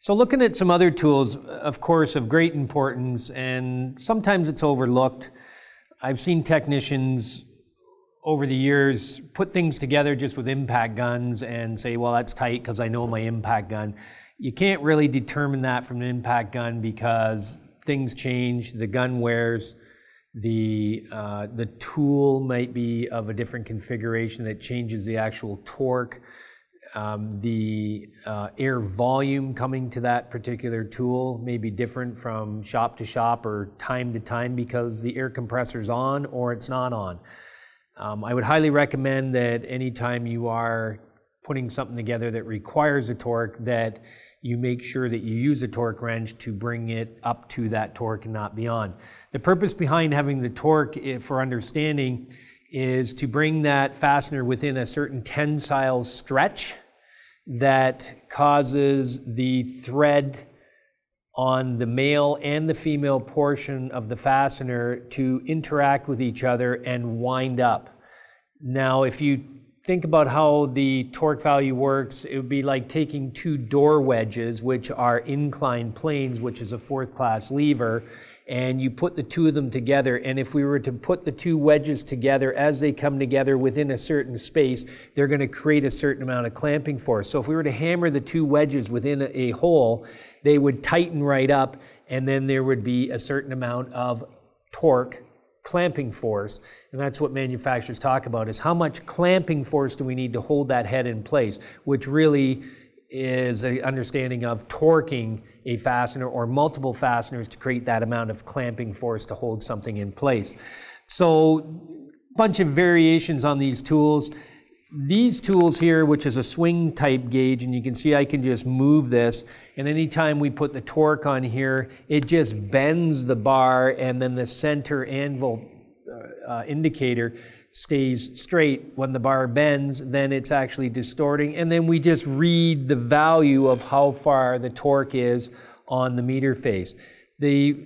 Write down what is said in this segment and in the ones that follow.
So, looking at some other tools, of course, of great importance, and sometimes it's overlooked. I've seen technicians over the years put things together just with impact guns and say, well, that's tight because I know my impact gun. You can't really determine that from an impact gun because things change, the gun wears, the, uh, the tool might be of a different configuration that changes the actual torque um, the uh, air volume coming to that particular tool may be different from shop to shop or time to time because the air compressor's on or it's not on. Um, I would highly recommend that anytime you are putting something together that requires a torque that you make sure that you use a torque wrench to bring it up to that torque and not beyond. The purpose behind having the torque eh, for understanding is to bring that fastener within a certain tensile stretch that causes the thread on the male and the female portion of the fastener to interact with each other and wind up. Now, if you think about how the torque value works, it would be like taking two door wedges, which are inclined planes, which is a fourth class lever, and you put the two of them together. And if we were to put the two wedges together as they come together within a certain space, they're going to create a certain amount of clamping force. So if we were to hammer the two wedges within a, a hole, they would tighten right up, and then there would be a certain amount of torque clamping force and that's what manufacturers talk about is how much clamping force do we need to hold that head in place which really is an understanding of torquing a fastener or multiple fasteners to create that amount of clamping force to hold something in place. So, bunch of variations on these tools. These tools here, which is a swing type gauge, and you can see I can just move this, and anytime we put the torque on here, it just bends the bar, and then the center anvil uh, uh indicator stays straight. When the bar bends, then it's actually distorting. And then we just read the value of how far the torque is on the meter face. The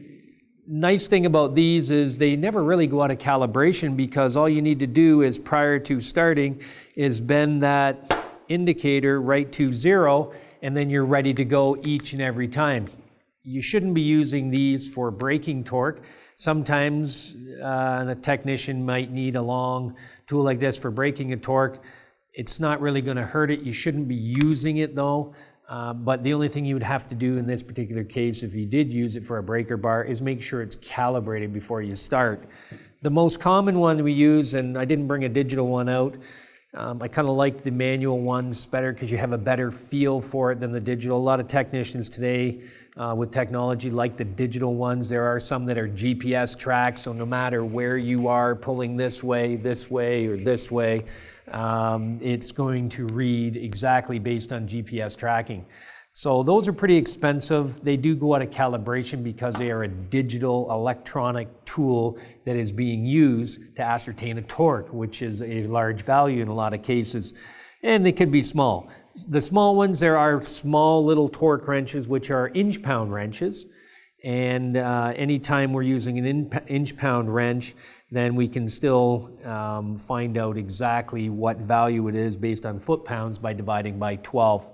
nice thing about these is they never really go out of calibration because all you need to do is prior to starting is bend that indicator right to zero and then you're ready to go each and every time. You shouldn't be using these for breaking torque Sometimes uh, a technician might need a long tool like this for breaking a torque. It's not really going to hurt it. You shouldn't be using it though. Uh, but the only thing you would have to do in this particular case, if you did use it for a breaker bar, is make sure it's calibrated before you start. The most common one we use, and I didn't bring a digital one out, um, I kind of like the manual ones better because you have a better feel for it than the digital. A lot of technicians today uh, with technology like the digital ones. There are some that are GPS tracked, so no matter where you are pulling this way, this way, or this way, um, it's going to read exactly based on GPS tracking. So those are pretty expensive. They do go out of calibration because they are a digital electronic tool that is being used to ascertain a torque, which is a large value in a lot of cases. And they could be small. The small ones, there are small little torque wrenches, which are inch pound wrenches. And uh, anytime we're using an inch pound wrench, then we can still um, find out exactly what value it is based on foot pounds by dividing by 12.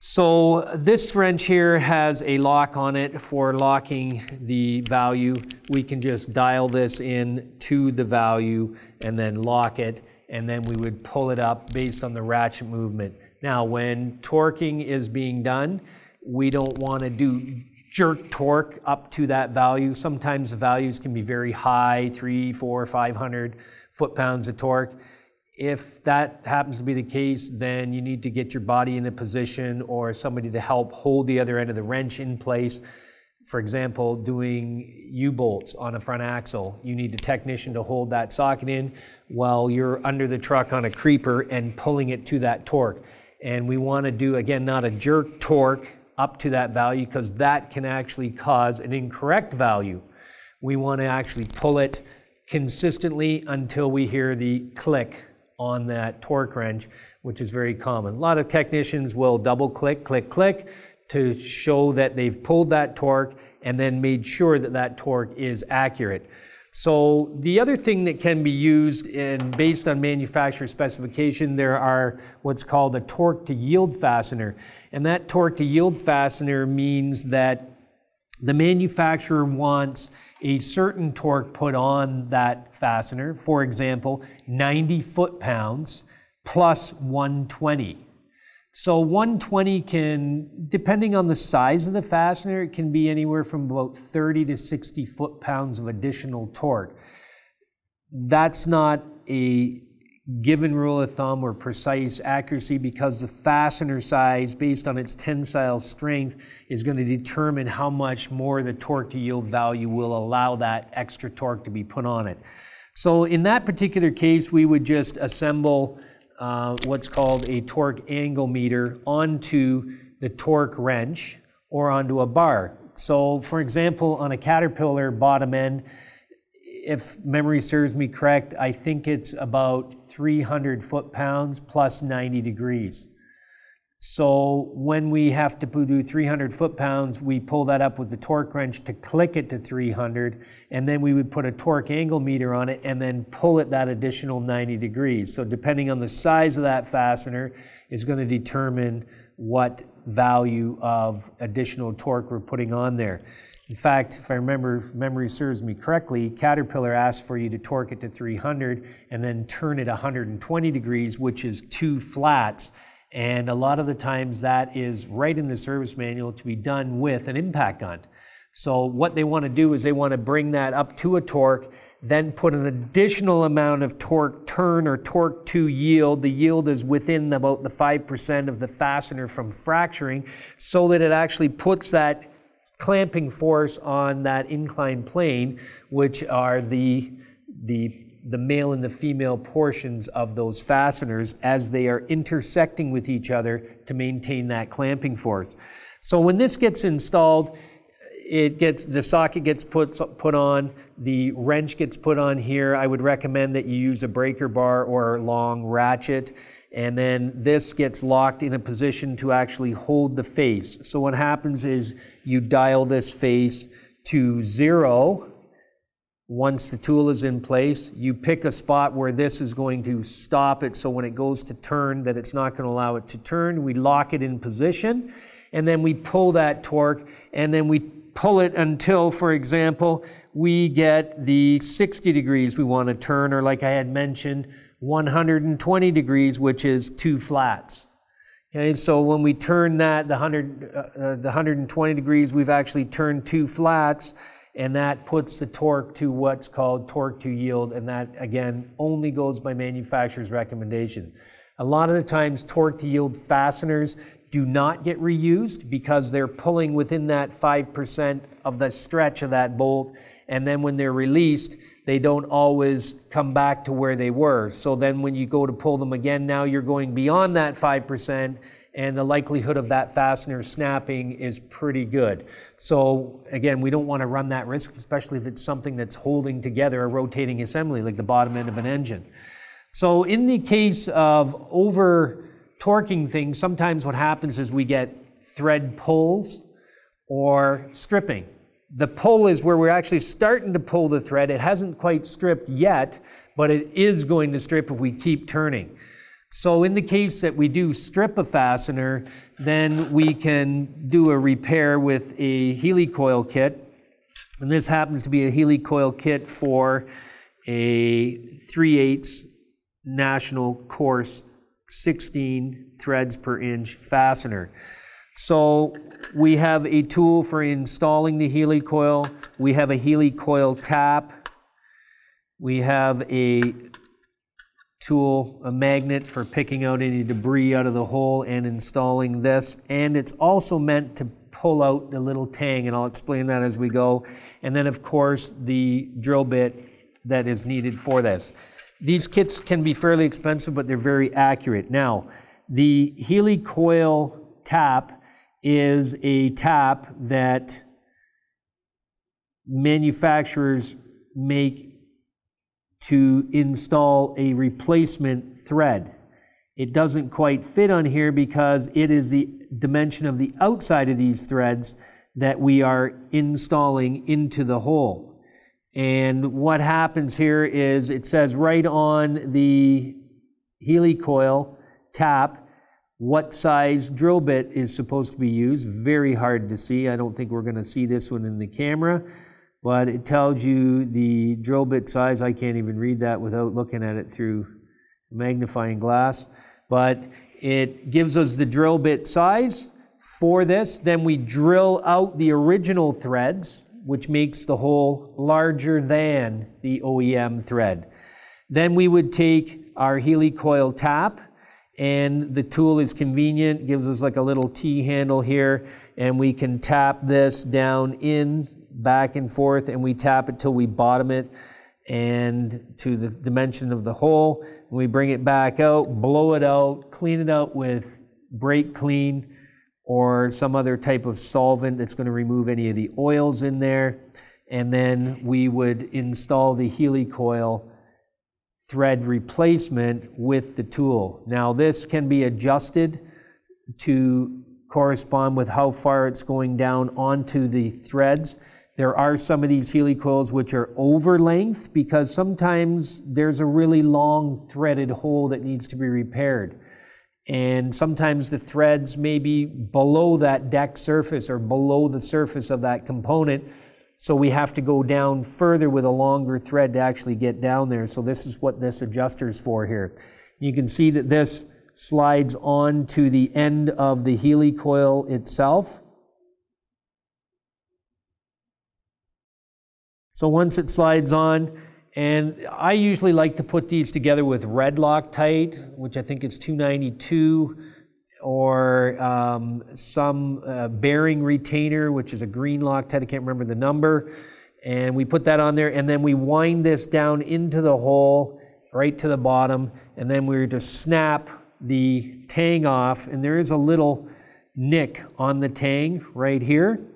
So this wrench here has a lock on it for locking the value. We can just dial this in to the value and then lock it and then we would pull it up based on the ratchet movement. Now, when torquing is being done, we don't want to do jerk torque up to that value. Sometimes the values can be very high, three, four, 500 foot-pounds of torque. If that happens to be the case, then you need to get your body in a position or somebody to help hold the other end of the wrench in place for example, doing U-bolts on a front axle, you need a technician to hold that socket in while you're under the truck on a creeper and pulling it to that torque. And we want to do, again, not a jerk torque up to that value because that can actually cause an incorrect value. We want to actually pull it consistently until we hear the click on that torque wrench, which is very common. A lot of technicians will double click, click, click to show that they've pulled that torque and then made sure that that torque is accurate. So the other thing that can be used and based on manufacturer specification, there are what's called a torque to yield fastener. And that torque to yield fastener means that the manufacturer wants a certain torque put on that fastener, for example, 90 foot pounds plus 120. So 120 can, depending on the size of the fastener, it can be anywhere from about 30 to 60 foot pounds of additional torque. That's not a given rule of thumb or precise accuracy because the fastener size based on its tensile strength is going to determine how much more the torque to yield value will allow that extra torque to be put on it. So in that particular case, we would just assemble uh, what's called a torque angle meter onto the torque wrench or onto a bar. So for example, on a Caterpillar bottom end, if memory serves me correct, I think it's about 300 foot pounds plus 90 degrees. So when we have to do 300 foot pounds, we pull that up with the torque wrench to click it to 300, and then we would put a torque angle meter on it and then pull it that additional 90 degrees. So depending on the size of that fastener is going to determine what value of additional torque we're putting on there. In fact, if I remember, if memory serves me correctly, Caterpillar asked for you to torque it to 300 and then turn it 120 degrees, which is two flats. And a lot of the times that is right in the service manual to be done with an impact gun. So what they want to do is they want to bring that up to a torque, then put an additional amount of torque turn or torque to yield. The yield is within about the 5% of the fastener from fracturing so that it actually puts that clamping force on that inclined plane, which are the, the, the male and the female portions of those fasteners as they are intersecting with each other to maintain that clamping force. So when this gets installed, it gets the socket gets put put on, the wrench gets put on here. I would recommend that you use a breaker bar or a long ratchet and then this gets locked in a position to actually hold the face. So what happens is you dial this face to zero. Once the tool is in place, you pick a spot where this is going to stop it so when it goes to turn that it's not going to allow it to turn. We lock it in position and then we pull that torque and then we pull it until, for example, we get the 60 degrees we want to turn or like I had mentioned, 120 degrees, which is two flats. Okay, so when we turn that, the, 100, uh, uh, the 120 degrees, we've actually turned two flats, and that puts the torque to what's called torque to yield, and that, again, only goes by manufacturer's recommendation. A lot of the times, torque to yield fasteners do not get reused because they're pulling within that 5% of the stretch of that bolt, and then when they're released, they don't always come back to where they were. So then when you go to pull them again, now you're going beyond that 5%, and the likelihood of that fastener snapping is pretty good. So again, we don't want to run that risk, especially if it's something that's holding together a rotating assembly like the bottom end of an engine. So in the case of over torquing things, sometimes what happens is we get thread pulls or stripping. The pull is where we're actually starting to pull the thread. It hasn't quite stripped yet, but it is going to strip if we keep turning. So in the case that we do strip a fastener, then we can do a repair with a helicoil kit. And this happens to be a helicoil kit for a 3 8 national coarse 16 threads per inch fastener. So we have a tool for installing the helicoil. We have a helicoil tap. We have a tool, a magnet for picking out any debris out of the hole and installing this. And it's also meant to pull out the little tang, and I'll explain that as we go. And then, of course, the drill bit that is needed for this. These kits can be fairly expensive, but they're very accurate. Now, the helicoil tap is a tap that manufacturers make to install a replacement thread. It doesn't quite fit on here because it is the dimension of the outside of these threads that we are installing into the hole. And what happens here is it says right on the helicoil tap what size drill bit is supposed to be used. Very hard to see. I don't think we're going to see this one in the camera, but it tells you the drill bit size. I can't even read that without looking at it through magnifying glass, but it gives us the drill bit size for this. Then we drill out the original threads, which makes the hole larger than the OEM thread. Then we would take our helicoil tap and the tool is convenient gives us like a little T handle here and we can tap this down in back and forth and we tap it till we bottom it and to the dimension of the hole we bring it back out blow it out clean it out with brake clean or some other type of solvent that's going to remove any of the oils in there and then we would install the helicoil thread replacement with the tool. Now this can be adjusted to correspond with how far it's going down onto the threads. There are some of these helicoils which are over length because sometimes there's a really long threaded hole that needs to be repaired. And sometimes the threads may be below that deck surface or below the surface of that component so we have to go down further with a longer thread to actually get down there. So this is what this adjuster is for here. You can see that this slides on to the end of the helicoil itself. So once it slides on, and I usually like to put these together with red Loctite, which I think is 292 or um, some uh, bearing retainer, which is a green Loctite, I can't remember the number. And we put that on there, and then we wind this down into the hole, right to the bottom, and then we're to snap the tang off, and there is a little nick on the tang right here.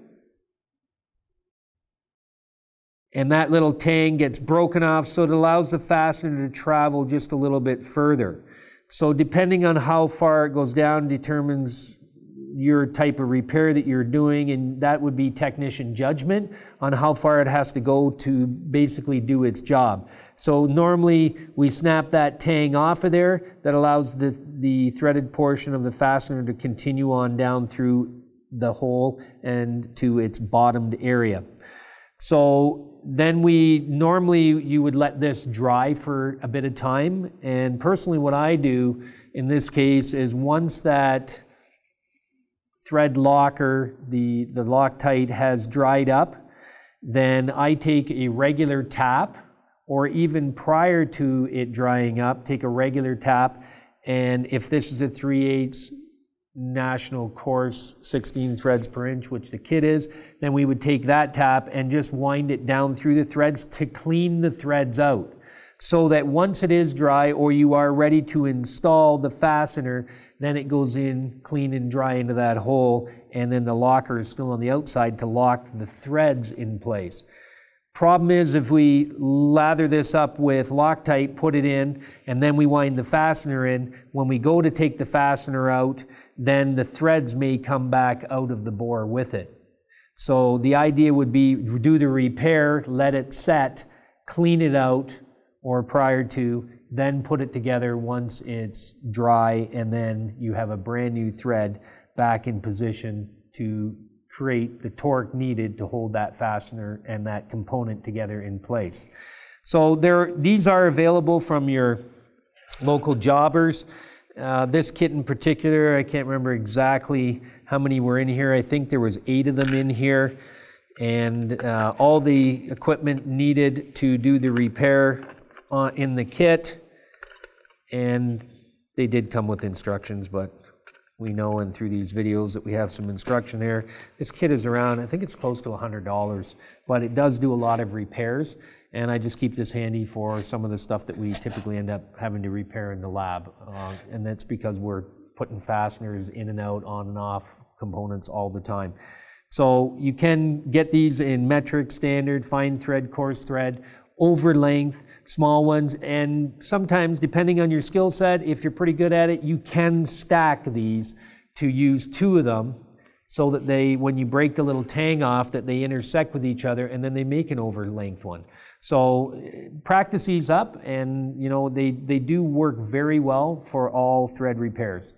And that little tang gets broken off, so it allows the fastener to travel just a little bit further. So depending on how far it goes down determines your type of repair that you're doing, and that would be technician judgment on how far it has to go to basically do its job. So normally we snap that tang off of there that allows the, the threaded portion of the fastener to continue on down through the hole and to its bottomed area. So then we normally you would let this dry for a bit of time. And personally, what I do in this case is once that thread locker, the, the Loctite has dried up, then I take a regular tap, or even prior to it drying up, take a regular tap. And if this is a 3 8 national coarse 16 threads per inch, which the kit is, then we would take that tap and just wind it down through the threads to clean the threads out. So that once it is dry or you are ready to install the fastener, then it goes in clean and dry into that hole, and then the locker is still on the outside to lock the threads in place. Problem is, if we lather this up with Loctite, put it in, and then we wind the fastener in, when we go to take the fastener out, then the threads may come back out of the bore with it. So the idea would be do the repair, let it set, clean it out, or prior to, then put it together once it's dry, and then you have a brand new thread back in position to create the torque needed to hold that fastener and that component together in place. So there, these are available from your local jobbers. Uh, this kit in particular, I can't remember exactly how many were in here. I think there was eight of them in here. And uh, all the equipment needed to do the repair uh, in the kit. And they did come with instructions, but we know and through these videos that we have some instruction here. This kit is around, I think it's close to $100, but it does do a lot of repairs. And I just keep this handy for some of the stuff that we typically end up having to repair in the lab. Uh, and that's because we're putting fasteners in and out, on and off components all the time. So you can get these in metric, standard, fine thread, coarse thread, over length, small ones, and sometimes, depending on your skill set, if you're pretty good at it, you can stack these to use two of them so that they, when you break the little tang off, that they intersect with each other and then they make an over length one. So uh, practice these up and you know, they, they do work very well for all thread repairs.